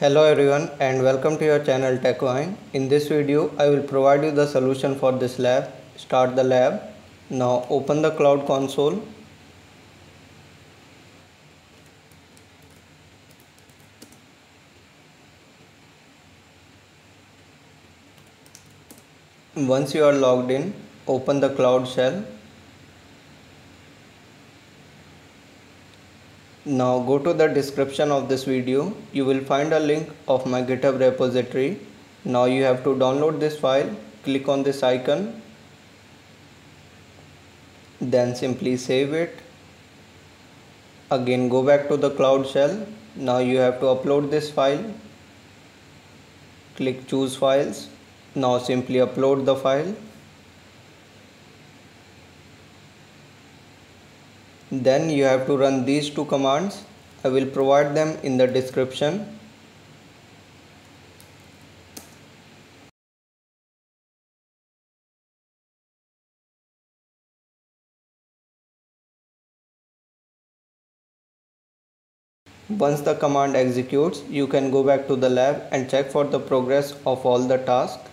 Hello everyone and welcome to your channel TechVine. In this video I will provide you the solution for this lab. Start the lab. Now open the cloud console. Once you are logged in, open the cloud shell Now go to the description of this video. You will find a link of my GitHub repository. Now you have to download this file. Click on this icon. Then simply save it. Again go back to the cloud shell. Now you have to upload this file. Click choose files. Now simply upload the file. Then you have to run these two commands I will provide them in the description Once the command executes, you can go back to the lab and check for the progress of all the tasks.